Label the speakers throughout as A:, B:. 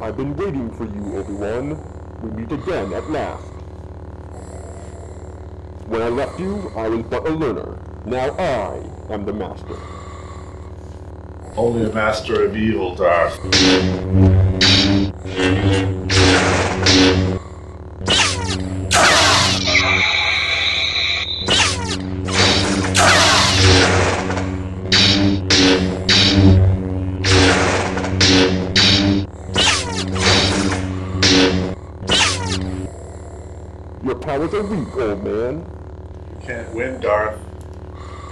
A: I've been waiting for you, Obi-Wan. We meet again at last. When I left you, I was but a learner. Now I am the master.
B: Only a master of evil, Darth.
A: Your powers are weak, old man.
B: You can't win, Darth.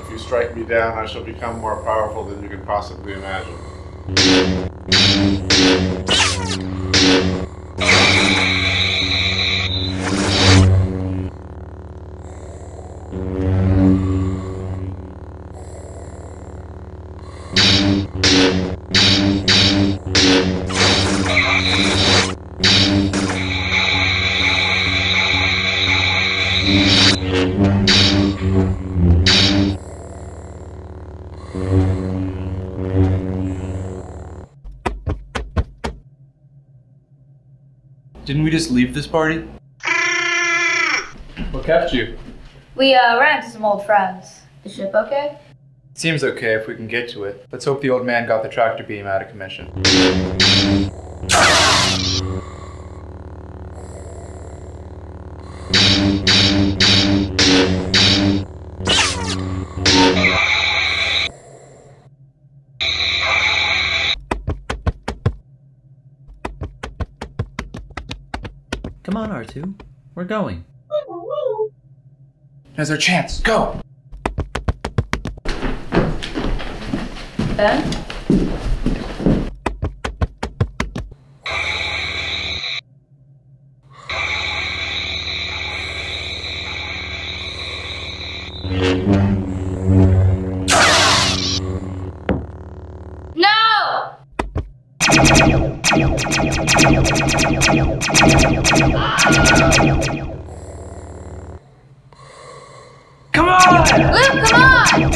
B: If you strike me down, I shall become more powerful than you can possibly imagine.
C: Didn't we just leave this party? What kept you?
D: We uh, ran into some old friends. The ship okay?
C: Seems okay if we can get to it. Let's hope the old man got the tractor beam out of commission.
E: Come on, R2. We're going.
C: Now's our chance. Go!
D: Ben?
C: Come on!
D: Luke, come on! Come on!